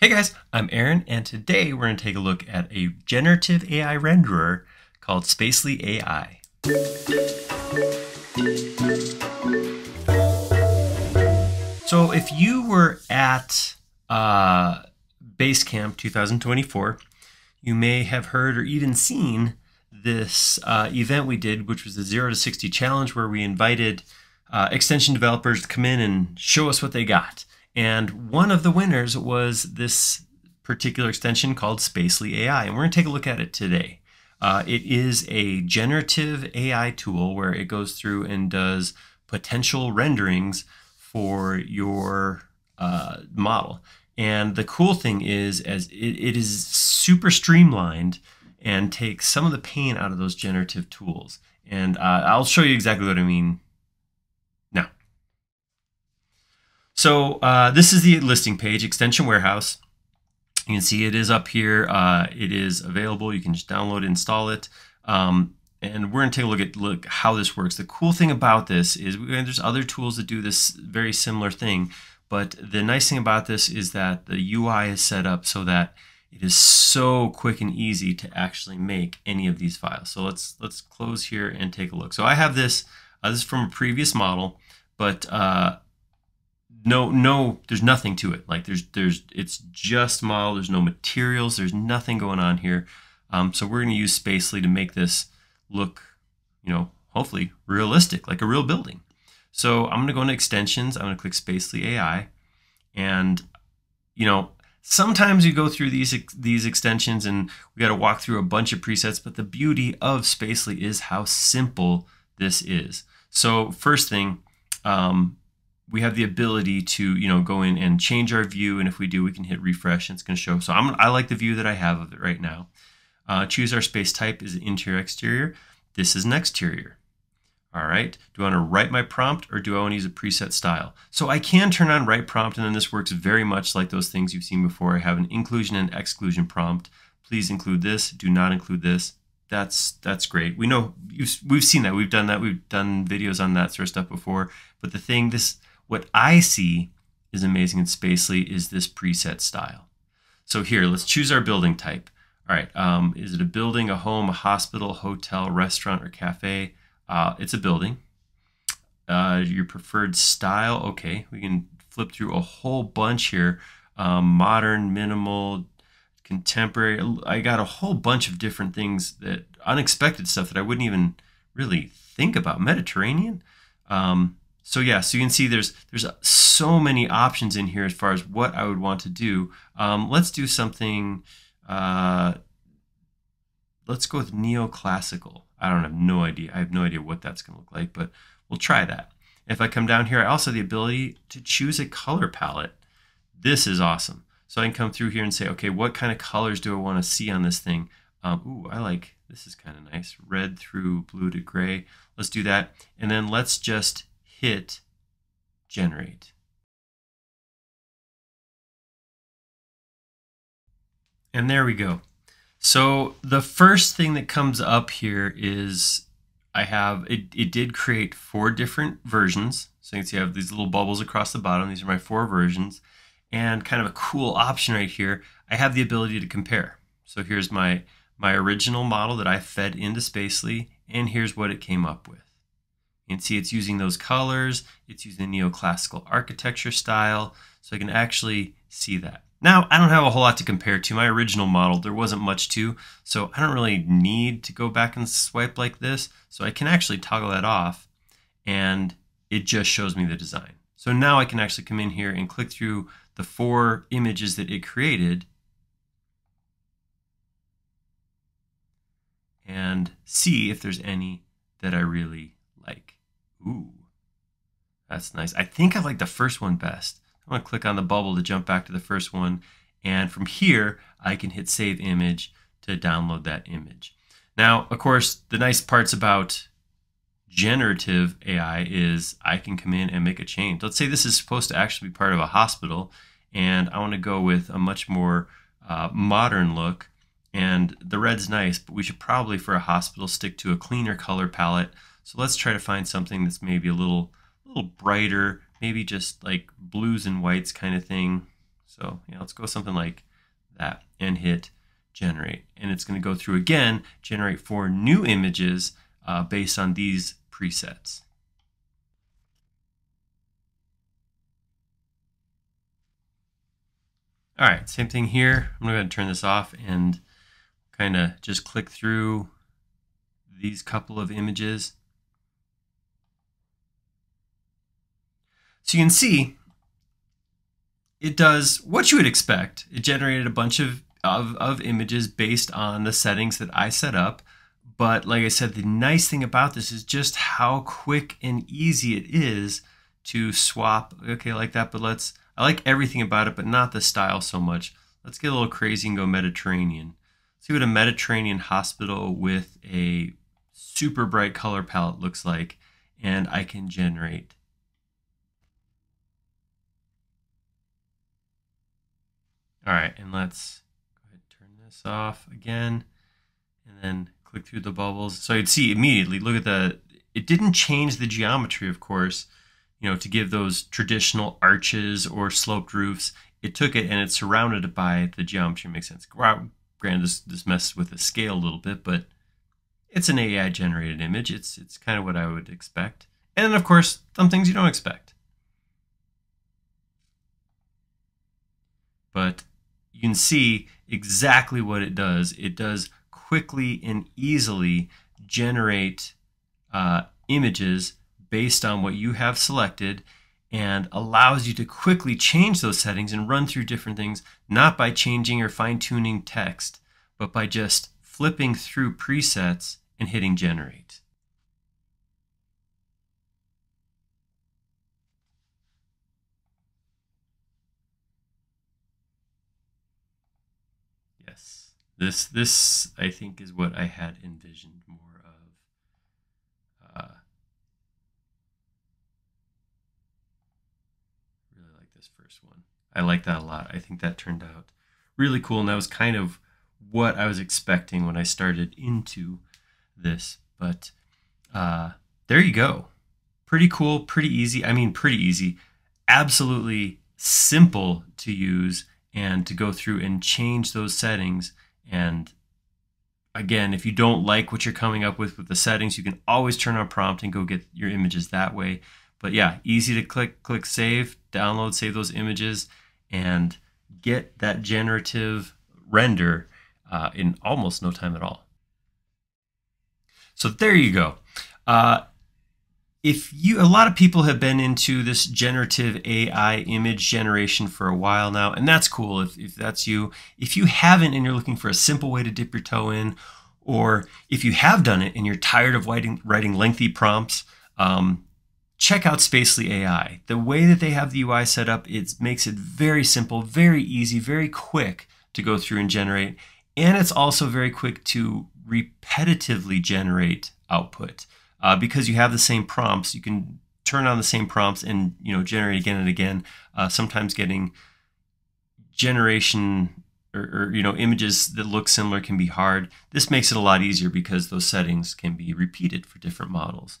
Hey guys, I'm Aaron, and today we're going to take a look at a generative AI renderer called Spacely AI. So if you were at uh, Basecamp 2024, you may have heard or even seen this uh, event we did, which was the 0 to 60 challenge, where we invited uh, extension developers to come in and show us what they got. And one of the winners was this particular extension called Spacely AI. And we're going to take a look at it today. Uh, it is a generative AI tool where it goes through and does potential renderings for your uh, model. And the cool thing is, as it, it is super streamlined and takes some of the pain out of those generative tools. And uh, I'll show you exactly what I mean So uh, this is the listing page, Extension Warehouse. You can see it is up here. Uh, it is available. You can just download, install it. Um, and we're going to take a look at look how this works. The cool thing about this is there's other tools that do this very similar thing. But the nice thing about this is that the UI is set up so that it is so quick and easy to actually make any of these files. So let's let's close here and take a look. So I have this. Uh, this is from a previous model, but uh, no no there's nothing to it. Like there's there's it's just model there's no materials. There's nothing going on here. Um, so we're going to use spacely to make this look you know hopefully realistic like a real building. So i'm going to go into extensions. I'm going to click spacely ai and you know sometimes you go through these these extensions and we got to walk through a bunch of presets but the beauty of spacely is how simple this is. So first thing um, we have the ability to you know go in and change our view and if we do we can hit refresh and it's going to show so I'm, i like the view that i have of it right now. Uh, choose our space type is interior exterior. This is an exterior. All right do i want to write my prompt or do i want to use a preset style? So i can turn on write prompt and then this works very much like those things you've seen before. I have an inclusion and exclusion prompt. Please include this do not include this. That's that's great. We know we've seen that. We've done that. We've done videos on that sort of stuff before. But the thing this what I see is amazing in Spacely is this preset style. So here, let's choose our building type. All right, um, is it a building, a home, a hospital, hotel, restaurant, or cafe? Uh, it's a building. Uh, your preferred style, okay, we can flip through a whole bunch here. Um, modern, minimal, contemporary. I got a whole bunch of different things that unexpected stuff that I wouldn't even really think about. Mediterranean. Um, so yeah, so you can see there's there's so many options in here as far as what I would want to do. Um, let's do something. Uh, let's go with neoclassical. I don't have no idea. I have no idea what that's going to look like, but we'll try that. If I come down here, I also have the ability to choose a color palette. This is awesome. So I can come through here and say, okay, what kind of colors do I want to see on this thing? Um, ooh, I like, this is kind of nice. Red through blue to gray. Let's do that. And then let's just hit generate. And there we go. So the first thing that comes up here is I have, it, it did create four different versions. So you can see I have these little bubbles across the bottom. These are my four versions. And kind of a cool option right here, I have the ability to compare. So here's my, my original model that I fed into Spacely, and here's what it came up with. You can see it's using those colors, it's using the neoclassical architecture style, so I can actually see that. Now, I don't have a whole lot to compare to. My original model, there wasn't much to, so I don't really need to go back and swipe like this. So I can actually toggle that off, and it just shows me the design. So now I can actually come in here and click through the four images that it created and see if there's any that I really that's nice. I think I like the first one best. I'm going to click on the bubble to jump back to the first one. And from here, I can hit save image to download that image. Now, of course, the nice parts about generative AI is I can come in and make a change. Let's say this is supposed to actually be part of a hospital, and I want to go with a much more uh, modern look. And the red's nice, but we should probably, for a hospital, stick to a cleaner color palette so let's try to find something that's maybe a little, little brighter, maybe just like blues and whites kind of thing. So yeah, let's go something like that and hit generate. And it's going to go through again, generate four new images uh, based on these presets. All right, same thing here. I'm going to turn this off and kind of just click through these couple of images. So you can see it does what you would expect. It generated a bunch of, of, of images based on the settings that I set up. But like I said, the nice thing about this is just how quick and easy it is to swap. Okay, like that, but let's, I like everything about it, but not the style so much. Let's get a little crazy and go Mediterranean. See what a Mediterranean hospital with a super bright color palette looks like. And I can generate All right, and let's go ahead turn this off again and then click through the bubbles. So you'd see immediately, look at the, it didn't change the geometry, of course, you know, to give those traditional arches or sloped roofs. It took it and it surrounded it by the geometry. Makes sense. Granted, this, this messes with the scale a little bit, but it's an AI generated image. It's, it's kind of what I would expect. And of course, some things you don't expect. But you can see exactly what it does. It does quickly and easily generate uh, images based on what you have selected and allows you to quickly change those settings and run through different things, not by changing or fine tuning text, but by just flipping through presets and hitting generate. This this I think is what I had envisioned more of. Uh, really like this first one. I like that a lot. I think that turned out really cool, and that was kind of what I was expecting when I started into this. But uh, there you go. Pretty cool, pretty easy. I mean, pretty easy. Absolutely simple to use and to go through and change those settings. And again, if you don't like what you're coming up with with the settings, you can always turn on prompt and go get your images that way. But yeah, easy to click, click save, download, save those images, and get that generative render uh, in almost no time at all. So there you go. Uh, if you a lot of people have been into this generative AI image generation for a while now, and that's cool if, if that's you. If you haven't and you're looking for a simple way to dip your toe in, or if you have done it and you're tired of writing, writing lengthy prompts, um, check out Spacely AI. The way that they have the UI set up, it makes it very simple, very easy, very quick to go through and generate. And it's also very quick to repetitively generate output uh, because you have the same prompts. You can turn on the same prompts and you know generate again and again. Uh, sometimes getting generation or, or, you know images that look similar can be hard. This makes it a lot easier because those settings can be repeated for different models.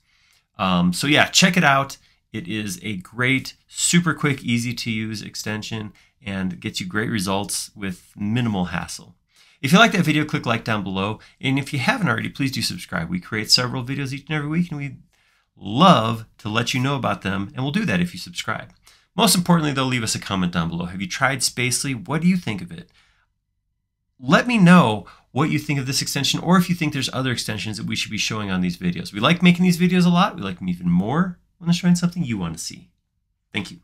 Um, so yeah, check it out. It is a great, super quick, easy to use extension and gets you great results with minimal hassle. If you like that video, click like down below. And if you haven't already, please do subscribe. We create several videos each and every week, and we love to let you know about them. And we'll do that if you subscribe. Most importantly, though, leave us a comment down below. Have you tried Spacely? What do you think of it? Let me know what you think of this extension or if you think there's other extensions that we should be showing on these videos. We like making these videos a lot. We like them even more when they're showing something you want to see. Thank you.